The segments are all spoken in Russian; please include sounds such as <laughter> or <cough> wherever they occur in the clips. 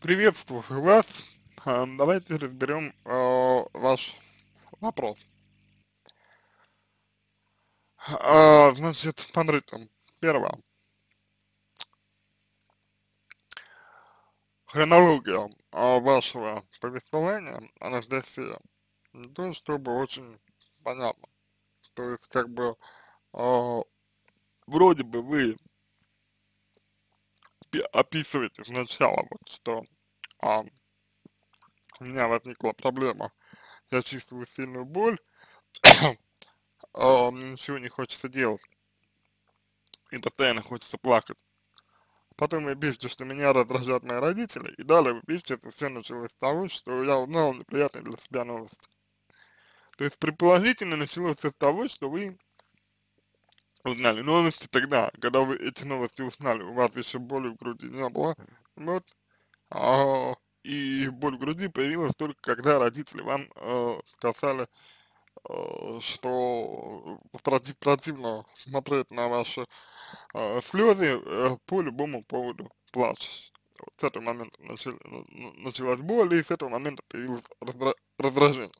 Приветствую вас. А, Давайте разберем а, ваш вопрос. А, Значит, смотрите, первое. Хронология а, вашего повествования, все. Не то, чтобы очень понятно. То есть, как бы, а, вроде бы вы описываете сначала, вот, что а, у меня возникла проблема, я чувствую сильную боль, <coughs> а, мне ничего не хочется делать, и постоянно хочется плакать. Потом вы пишете, что меня раздражают мои родители, и далее вы пишете, это все началось с того, что я узнал неприятные для себя новости. То есть предположительно началось все с того, что вы узнали новости тогда, когда вы эти новости узнали, у вас еще боли в груди не было, вот, а, и боль в груди появилась только когда родители вам э, сказали, э, что против, противно смотреть на ваши э, слезы э, по любому поводу плачешь. Вот с этого момента начали, началась боль, и с этого момента появилось раздра раздражение.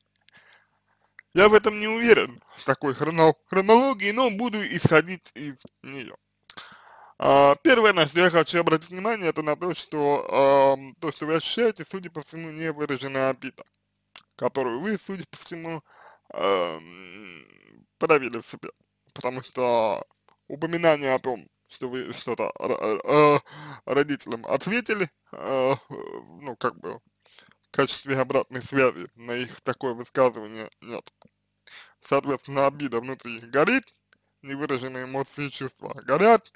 Я в этом не уверен, в такой хроно хронологии, но буду исходить из нее. А, первое, на что я хочу обратить внимание, это на то, что то, что вы ощущаете, судя по всему, не выраженная обида, которую вы, судя по всему, подавили в себе. Потому что упоминание о том, что вы что-то родителям ответили, э, ну, как бы, в качестве обратной связи на их такое высказывание нет. Соответственно, обида внутри горит, невыраженные эмоции и чувства горят,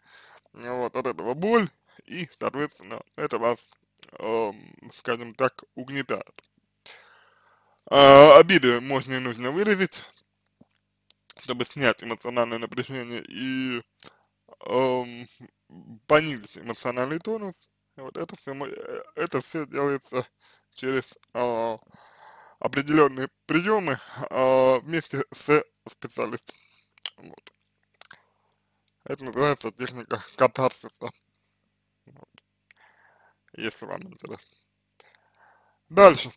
вот, от этого боль, и, соответственно, это вас, эм, скажем так, угнетает. А, обиды можно и нужно выразить, чтобы снять эмоциональное напряжение и эм, понизить эмоциональный тонус. Вот это все, это все делается через э, определенные приемы э, вместе с специалистом. Вот. Это называется техника катарсиса. Вот. Если вам интересно. Дальше.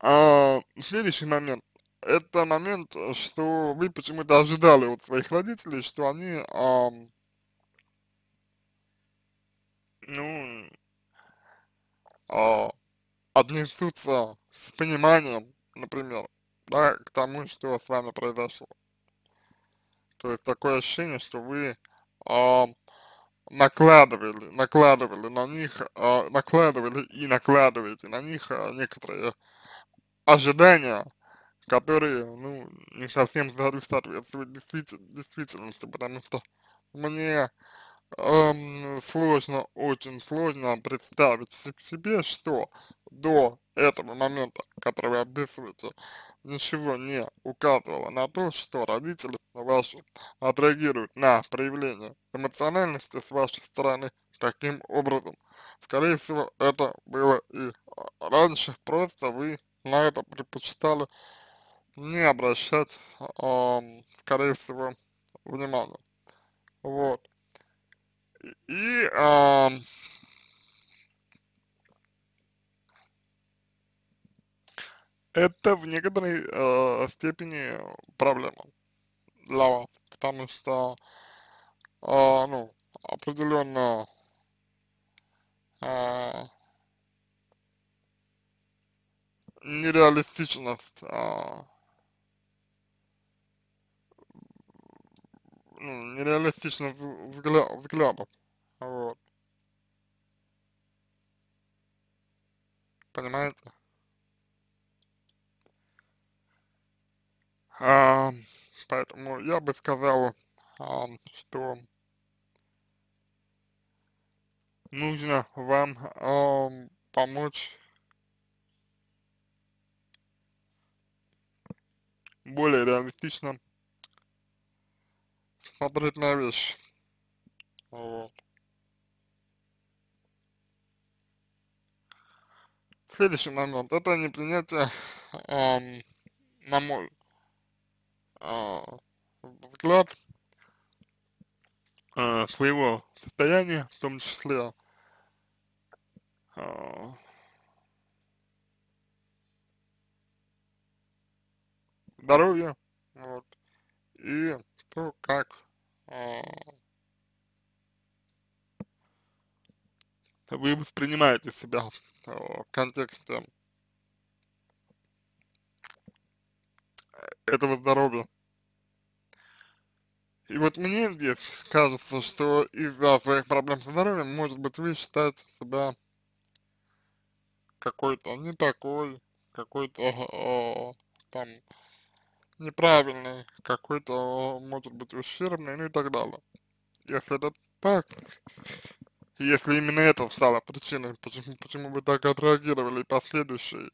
А, следующий момент. Это момент, что вы почему-то ожидали от своих родителей, что они, а, ну, а, отнесутся с пониманием, например, да, к тому, что с вами произошло. То есть такое ощущение, что вы а, накладывали, накладывали на них, а, накладывали и накладываете на них а, некоторые ожидания, которые, ну, не совсем соответствуют действительности, потому что мне эм, сложно, очень сложно представить себе, что до этого момента, который вы описываете, ничего не указывало на то, что родители ваши отреагируют на проявление эмоциональности с вашей стороны таким образом. Скорее всего, это было и раньше, просто вы на это предпочитали не обращать, эм, скорее всего, внимания. Вот. И, э, это в некоторой э, степени проблема для вас, потому что, э, ну, определенно э, нереалистичность э, ну, нереалистичность взгля взглядов, вот. Понимаете? А, поэтому я бы сказал, а, что нужно вам а, помочь более реалистично смотреть на вещи. Вот. Следующий момент, это непринятие, эм, на мой а, взгляд а, своего состояния, в том числе а, здоровья, вот, и то, как вы воспринимаете себя в контексте этого здоровья. И вот мне здесь кажется, что из-за своих проблем со здоровьем, может быть, вы считаете себя какой-то не такой, какой-то э, там неправильный, какой-то, может быть, ущербный, ну и так далее. Если это так, если именно это стало причиной, почему, почему вы так отреагировали, последующей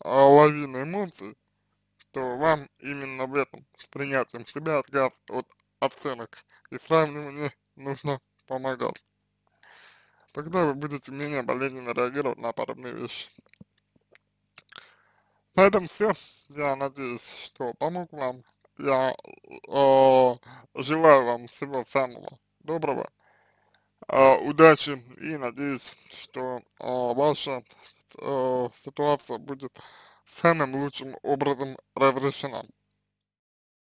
а, лавины эмоций, то вам именно в этом, с принятием себя, отказ от оценок и сравнивания нужно помогать. Тогда вы будете менее болезненно реагировать на подобные вещи. На этом все. Я надеюсь, что помог вам. Я э, желаю вам всего самого доброго, э, удачи и надеюсь, что э, ваша э, ситуация будет самым лучшим образом разрешена.